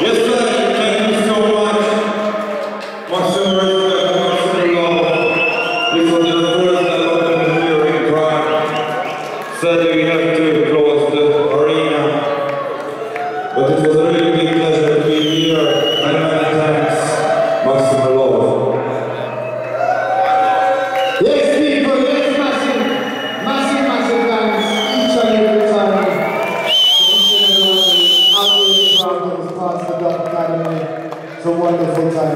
Yes, sir.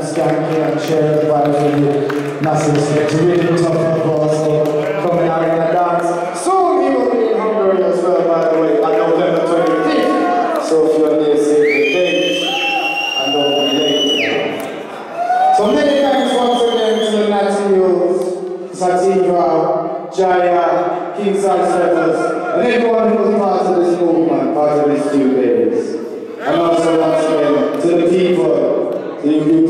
Wonderful time skanking and sharing the. Massive respect. It's really tough people also coming out in the dance. Soon he will be in Hungary as well, by the way, on November 25th. So if you're near, save the date and don't be late. So many thanks once again to the Nationals, Sativa, Jaya, King Size and everyone who was part of this movement, part of these few days. And also once again to the people, beautiful,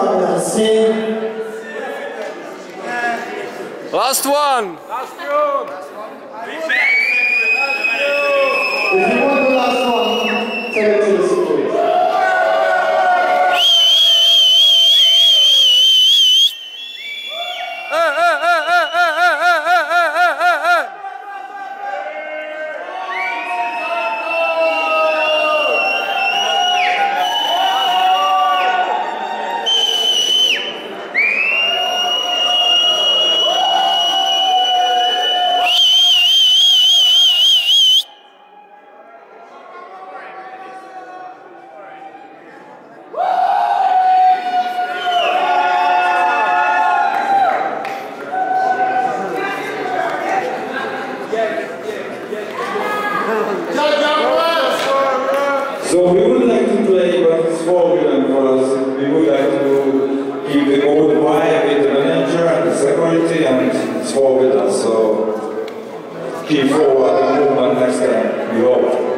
Last one. Last room. So we would like to play, but it's forbidden for us. We would like to keep the old vibe with the manager and the security, and it's forbidden. So keep forward the movement next time. We hope.